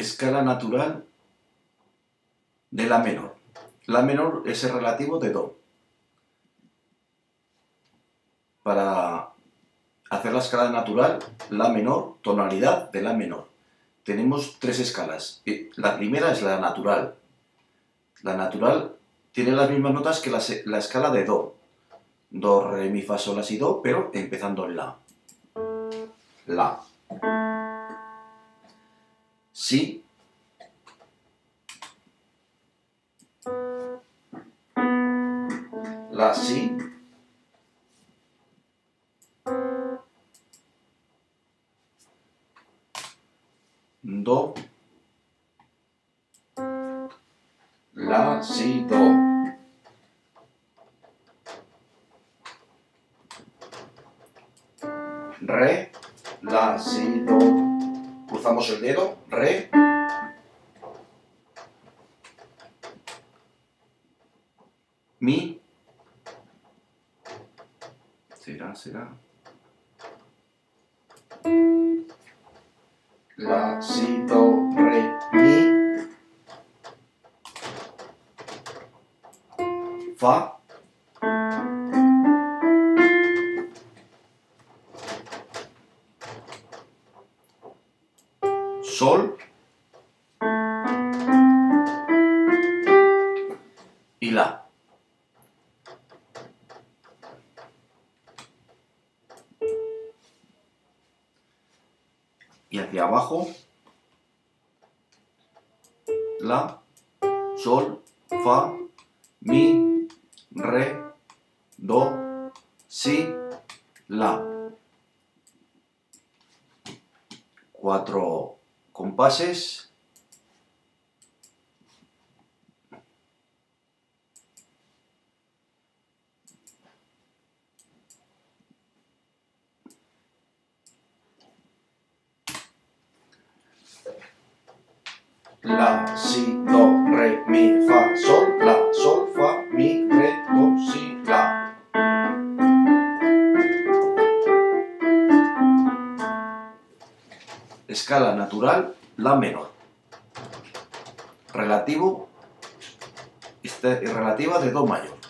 escala natural de La menor. La menor es el relativo de Do. Para hacer la escala natural, La menor, tonalidad de La menor. Tenemos tres escalas. La primera es la natural. La natural tiene las mismas notas que la, escala de Do. Do, Re, Mi, Fa, Sol, La, Do, pero empezando en La. La. Si. La, Si. Do. La, Si, Do. Re, La, Si, Do. Cruzamos el dedo, Re. Mi. Será, será. La, Si, Do, Re, Mi. Fa. Sol. Y La. Y hacia abajo. La. Sol. Fa. Mi re, do, si, la. Cuatro compases. La, si, Escala natural, la menor. Relativo, este, relativa de do mayor.